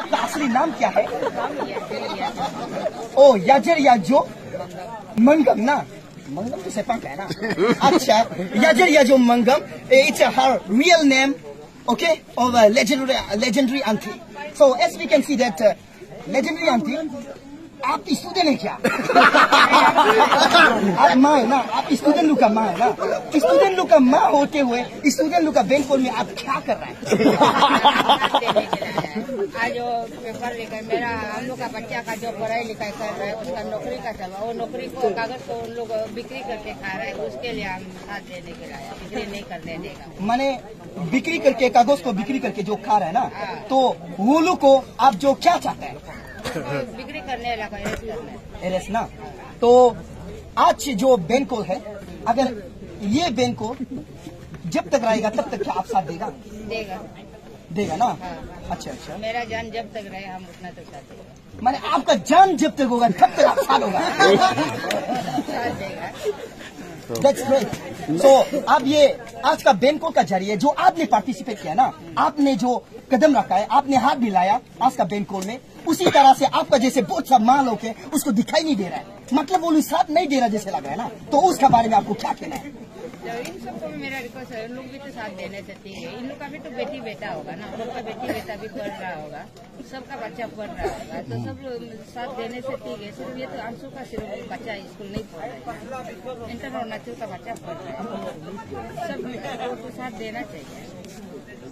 आपका असली नाम क्या है? ओ याजर याजो मंगम ना? मंगम तो सेपा है ना? अच्छा याजर याजो मंगम it's her real name okay? Of a legendary legendary auntie. So as we can see that uh, legendary auntie आप स्टूडेंट है क्या? आप माँ है ना? आप स्टूडेंट लोग का माँ है ना? स्टूडेंट लोग का माँ होते हुए स्टूडेंट लोग का बैंक में आप क्या कर रहे हैं? वो पेपर लेकर मेरा हम लोग का बच्चा का जो पढ़ाई लिखाई कर रहा है उसका नौकरी का सब वो नौकरी को कागज़ को उन लोग बिक्री करके खा रहे हैं उसके लिए हम साथ देने के लिए बिक्री नहीं करने देगा। माने बिक्री करके कागज़ को बिक्री करके जो खा रहे हैं ना तो वो लोग को आप जो क्या चाहते हैं? बिक्री करने लगा अरेस्ट करने। ना? तो आज जो बैंको है अगर ये बैंको जब तक रहेगा तब तक क्या आप साथ देगा? देगा। देगा ना? अच्छा अच्छा। मेरा जान जब तक रहे हम उतना तक साथ देगा। माने आपका जान जब तक होगा तब तक आप साथ होगा। साथ That's great. So अब ये आज का बैंको का ज़रिए जो आपने पार्टिसिपेट किया ना आपने जो कदम रखा है आपने हाथ मिलाया आज का बैंको में उसी तरह से आपका जैसे बहुत सा माँ लोग है उसको दिखाई नहीं दे रहा है। मतलब वो साथ नहीं दे रहा जैसे लग रहा है ना? तो उसके बारे में आपको क्या कहना है? तो इन सबको भी मेरा रिक्वेस्ट है इन लोग भी तो साथ देने चाहिए है। इन लोग का भी तो बेटी बेटा होगा ना। उन लोग का बेटी बेटा भी पढ़ रहा होगा। सबका बच्चा पढ़ रहा होगा। तो सब लोग साथ देने से ठीक है। सिर्फ़ ये तो आँसू का सिर्फ़ बच्चा स्कूल नहीं पढ़ रहा है। इंटर और नचू का बच्चा पढ़ रहा है। सब लोगों को साथ देना चाहिए।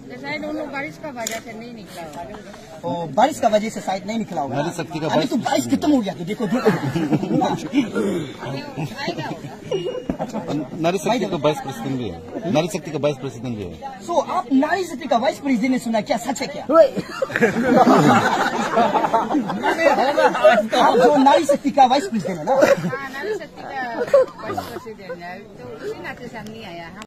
तो शायद उन लोग बारिश का वजह से नहीं निकला होगा। तो बारिश का वजह से शायद नहीं निकला होगा। नारी शक्ति का अभी तो बारिश खत्म हो गया। तो देखो देखो। आएगा होगा। नारी शक्ति का वाइस प्रेसिडेंट भी है। नारी शक्ति का वाइस प्रेसिडेंट भी है। सो आप नारी शक्ति का वाइस प्रेसिडेंट ने सुना क्या? सच है क्या? आप जो नारी शक्ति का वाइस प्रेसिडेंट है ना। हाँ नारी शक्ति का वाइस प्रेसिडेंट है। तो उसी नाते सामने आया। हम